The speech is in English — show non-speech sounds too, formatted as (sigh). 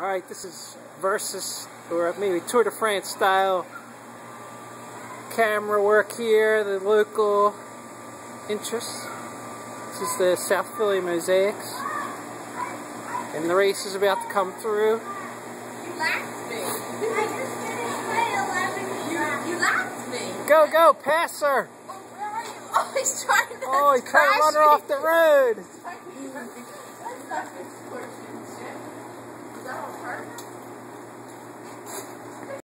Alright, this is Versus, or maybe Tour de France style camera work here, the local interest. This is the South Philly Mosaics. And the race is about to come through. You laughed me. I just finished my 11 You, you laughed me. Oh, go, go, pass her! Oh, where are you? Oh, he's trying to Oh, he's trying to run her off the road! (laughs)